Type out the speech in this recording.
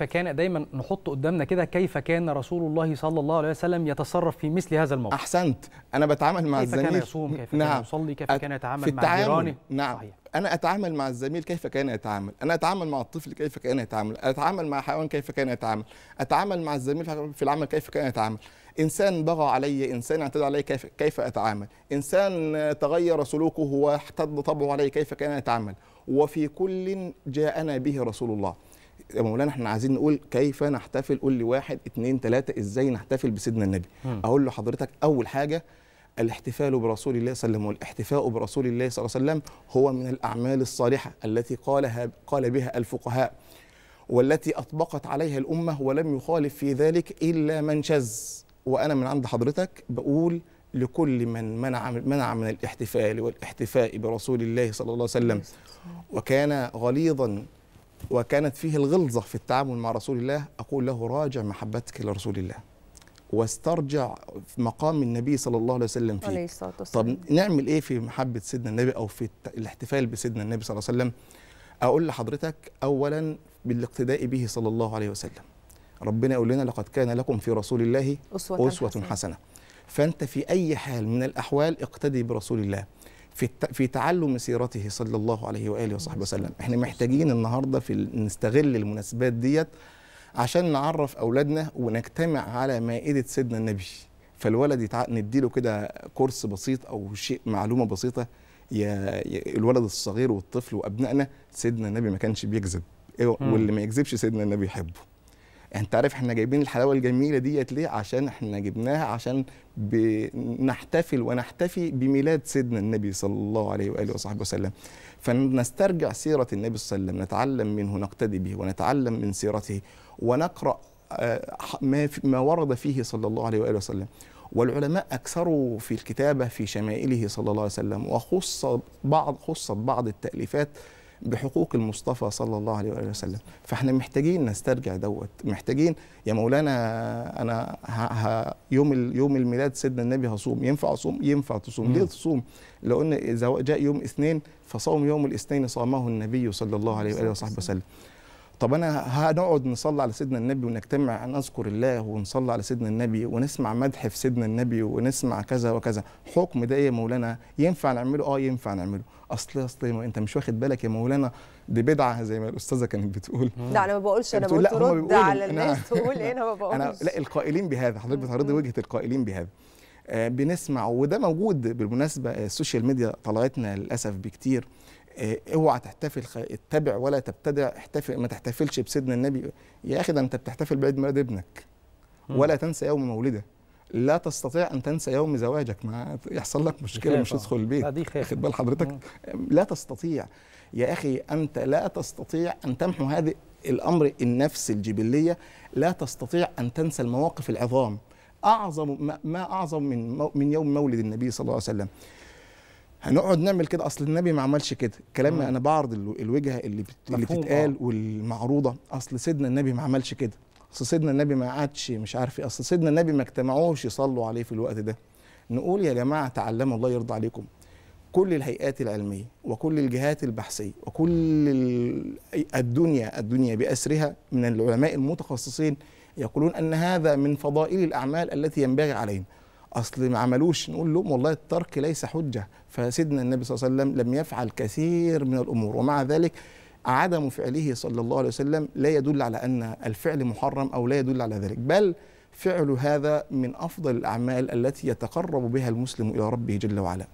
كيف كان دايما نحط قدامنا كده كيف كان رسول الله صلى الله عليه وسلم يتصرف في مثل هذا الموقف. أحسنت. أنا بتعامل مع كيف الزميل. كان يصوم؟ كيف نعم. كان يصلي؟ كيف كان يتعامل في مع جيرانه؟ نعم. صحيح. أنا أتعامل مع الزميل كيف كان يتعامل. أنا أتعامل مع الطفل كيف كان يتعامل. أتعامل مع حيوان كيف كان يتعامل. أتعامل مع الزميل في العمل كيف كان يتعامل. إنسان بغى علي إنسان اعتدى علي كيف كيف أتعامل. إنسان تغير سلوكه واحتد طبعه علي كيف كان يتعامل. وفي كل جاءنا به رسول الله. يا مولانا إحنا عايزين نقول كيف نحتفل قول لي واحد اتنين تلاتة إزاي نحتفل بسيدنا النبي؟ مم. أقول لحضرتك أول حاجة الاحتفال برسول الله صلى الله عليه وسلم والاحتفاء برسول الله صلى الله عليه وسلم هو من الأعمال الصالحة التي قالها قال بها الفقهاء والتي أطبقت عليها الأمة ولم يخالف في ذلك إلا من شذ. وأنا من عند حضرتك بقول لكل من منع منع من الاحتفال والاحتفاء برسول الله صلى الله عليه وسلم. وكان غليظا وكانت فيه الغلظة في التعامل مع رسول الله أقول له راجع محبتك لرسول الله واسترجع في مقام النبي صلى الله عليه وسلم فيه عليه الصلاة والسلام. طب نعمل إيه في محبة سيدنا النبي أو في الاحتفال بسيدنا النبي صلى الله عليه وسلم؟ أقول لحضرتك اولا بالاقتداء به صلى الله عليه وسلم. ربنا يقول لنا لقد كان لكم في رسول الله أسوة, أسوة حسنة. فأنت في أي حال من الأحوال اقتدي برسول الله. في. في تعلم سيرته صلى الله عليه وآله وصحبه وسلم إحنا محتاجين النهاردة في. نستغل المناسبات ديت عشان نعرف أولادنا ونجتمع على مائدة سيدنا النبي فالولد يتع... نديله كده كورس بسيط أو شيء معلومة بسيطة يا... الولد الصغير والطفل وأبنائنا سيدنا النبي ما كانش بيكذب إيه،. واللي ما يكذبش سيدنا النبي يحبه انت عارف إحنا جايبين الحلاوة الجميلة ديت ليه؟ عشان إحنا جبناها عشان نحتفل ونحتفي بميلاد سيدنا النبي صلى الله عليه وآله وصحبه وسلم. فنسترجع سيرة النبي صلى الله عليه وسلم نتعلم منه نقتدي به ونتعلم من سيرته ونقرأ آه، ما ما ورد فيه صلى الله عليه وآله وسلم. والعلماء أكثروا في الكتابة في شمائله صلى الله عليه وسلم وخص بعض خصت بعض التأليفات بحقوق المصطفى صلى الله عليه وآله وسلم. فإحنا محتاجين نسترجع دوت. محتاجين يا مولانا أنا ه... ه... يوم. يوم الميلاد سيدنا النبي هصوم. ينفع أصوم؟ ينفع تصوم. ليه تصوم؟ لأن إذا جاء يوم اثنين فصوم يوم الاثنين صامه النبي صلى الله عليه وآله وصحبه وسلم. طب أنا هنقعد نصلي على سيدنا النبي ونجتمع نذكر الله ونصلي على سيدنا النبي ونسمع مدح في سيدنا النبي ونسمع كذا وكذا. حكم ده إيه يا مولانا؟ ينفع نعمله؟ آه ينفع نعمله. أصل أصل ما أنت مش واخد بالك يا مولانا؟ دي بدعة زي ما الأستاذة كانت بتقول. لا أنا ما بقولش أنا بتقول قلت لا، هم رد بيقولوا. على الناس تقول إيه؟ أنا ما بقولش. أنا لا القائلين بهذا. حضرتك بتعرضي. وجهة القائلين بهذا. آه بنسمع وده موجود بالمناسبة آه، السوشيال ميديا طلعتنا للأسف بكتير. اوعى تحتفل خ... اتبع ولا تبتدع احتفل ما تحتفلش بسيدنا النبي. يا أخي ده أنت بتحتفل بعيد ميلاد ابنك. ولا تنسى يوم مولده. لا تستطيع أن تنسى يوم زواجك. ما يحصل لك مشكلة مش. تدخل البيت. دي واخد بال حضرتك. لا تستطيع. يا أخي أنت لا تستطيع أن تمحو هذه الأمر النفس الجبلية. لا تستطيع أن تنسى المواقف العظام. أعظم ما, أعظم من من يوم مولد النبي صلى الله عليه وسلم. هنقعد نعمل كده. أصل النبي ما عملش كده. كلام مم. أنا بعرض ال- الوجهة اللي بت... اللي بتتقال آه. والمعروضة. أصل سيدنا النبي ما عملش كده. أصل سيدنا النبي ما قعدش مش عارف إيه. أصل سيدنا النبي ما اجتمعوش يصلوا عليه في الوقت ده. نقول يا جماعة تعلموا الله يرضى عليكم. كل الهيئات العلمية وكل الجهات البحثية وكل ال- الدنيا الدنيا بأسرها من العلماء المتخصصين يقولون أن هذا من فضائل الأعمال التي ينبغي علينا أصل ما عملوش نقول لهم والله الترك ليس حجة. فسيدنا النبي صلى الله عليه وسلم لم يفعل كثير من الأمور. ومع ذلك عدم فعله صلى الله عليه وسلم لا يدل على أن الفعل محرم أو لا يدل على ذلك. بل فعل هذا من أفضل الأعمال التي يتقرب بها المسلم إلى ربه جل وعلا.